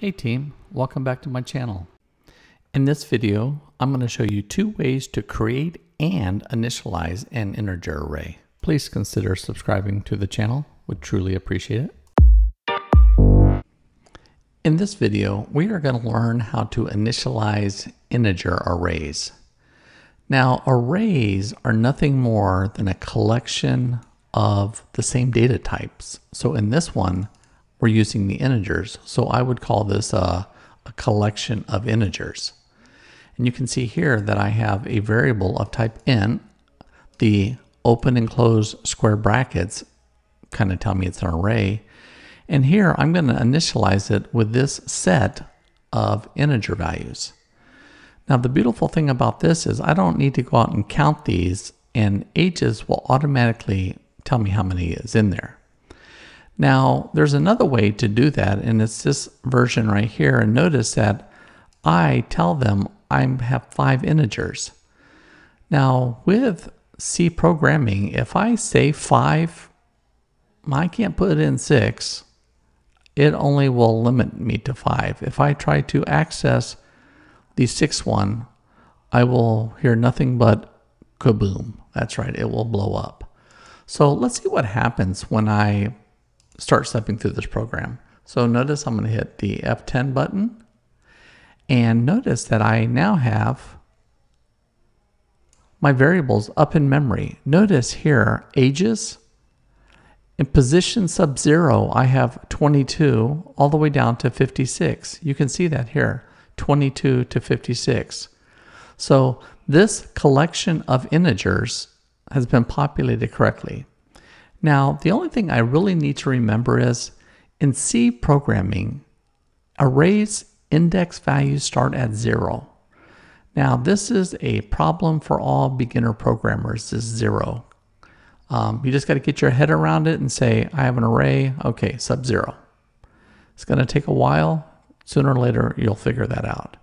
Hey team, welcome back to my channel. In this video, I'm going to show you two ways to create and initialize an integer array. Please consider subscribing to the channel, would truly appreciate it. In this video, we are going to learn how to initialize integer arrays. Now, arrays are nothing more than a collection of the same data types. So in this one, we're using the integers. So I would call this a, a collection of integers. And you can see here that I have a variable of type int. The open and close square brackets kind of tell me it's an array. And here I'm going to initialize it with this set of integer values. Now the beautiful thing about this is I don't need to go out and count these and ages will automatically tell me how many is in there. Now, there's another way to do that, and it's this version right here. And notice that I tell them I have five integers. Now, with C programming, if I say five, I can't put in six. It only will limit me to five. If I try to access the sixth one, I will hear nothing but kaboom. That's right, it will blow up. So let's see what happens when I start stepping through this program. So notice I'm going to hit the F10 button and notice that I now have my variables up in memory. Notice here, ages, in position sub zero, I have 22 all the way down to 56. You can see that here, 22 to 56. So this collection of integers has been populated correctly. Now, the only thing I really need to remember is in C programming, arrays index values start at zero. Now, this is a problem for all beginner programmers, is zero. Um, you just got to get your head around it and say, I have an array, okay, sub zero. It's going to take a while. Sooner or later, you'll figure that out.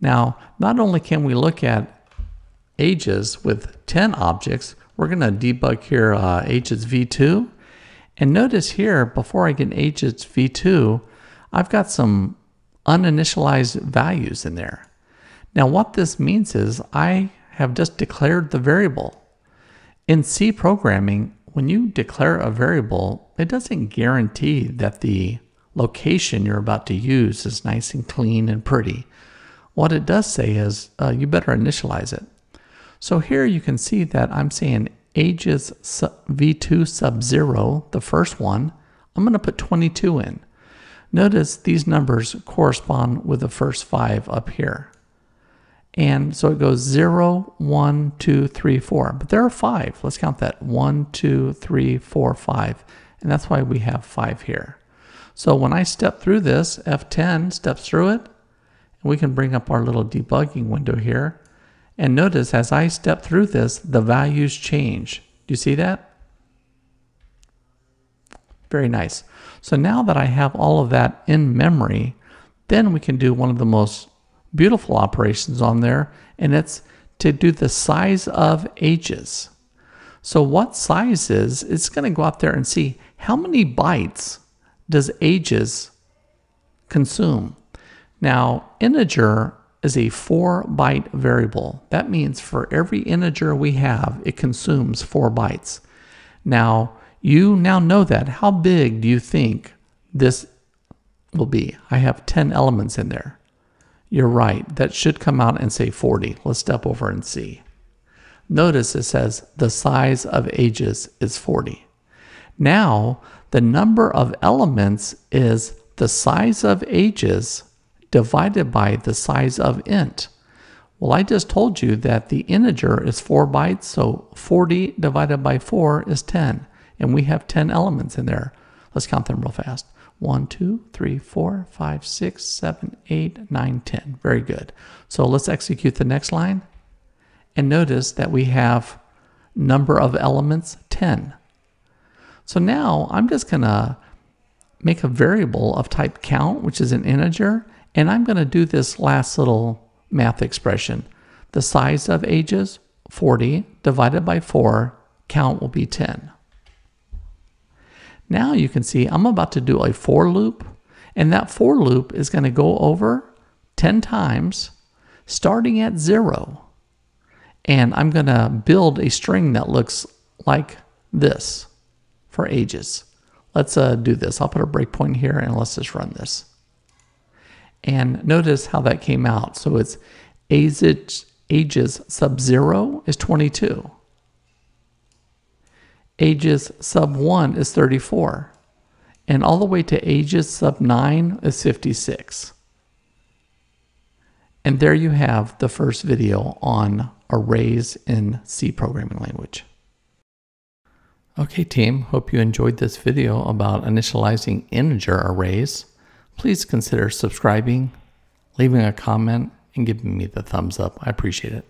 Now, not only can we look at ages with 10 objects, we're going to debug here uh, ages v2. And notice here, before I get ages v2, I've got some uninitialized values in there. Now what this means is I have just declared the variable. In C programming, when you declare a variable, it doesn't guarantee that the location you're about to use is nice and clean and pretty. What it does say is uh, you better initialize it. So here you can see that I'm saying ages v2 sub 0, the first one, I'm going to put 22 in. Notice these numbers correspond with the first five up here. And so it goes 0, 1, 2, 3, 4. But there are five. Let's count that. 1, 2, 3, 4, 5. And that's why we have five here. So when I step through this, F10 steps through it, and we can bring up our little debugging window here. And notice as I step through this, the values change. Do you see that? Very nice. So now that I have all of that in memory, then we can do one of the most beautiful operations on there, and it's to do the size of ages. So what size is, it's going to go out there and see how many bytes does ages consume. Now, integer is a 4 byte variable. That means for every integer we have, it consumes 4 bytes. Now, you now know that. How big do you think this will be? I have 10 elements in there. You're right. That should come out and say 40. Let's step over and see. Notice it says the size of ages is 40. Now, the number of elements is the size of ages divided by the size of int. Well, I just told you that the integer is 4 bytes, so 40 divided by 4 is 10. And we have 10 elements in there. Let's count them real fast. 1, 2, 3, 4, 5, 6, 7, 8, 9, 10. Very good. So let's execute the next line. And notice that we have number of elements 10. So now I'm just going to make a variable of type count, which is an integer, and I'm going to do this last little math expression. The size of ages, 40, divided by 4, count will be 10. Now you can see I'm about to do a for loop, And that for loop is going to go over 10 times, starting at zero. And I'm going to build a string that looks like this for ages. Let's uh, do this. I'll put a breakpoint here and let's just run this. And notice how that came out. So it's ages, ages sub 0 is 22. Ages sub 1 is 34. And all the way to ages sub 9 is 56. And there you have the first video on arrays in C programming language. Okay team, hope you enjoyed this video about initializing integer arrays. Please consider subscribing, leaving a comment, and giving me the thumbs up. I appreciate it.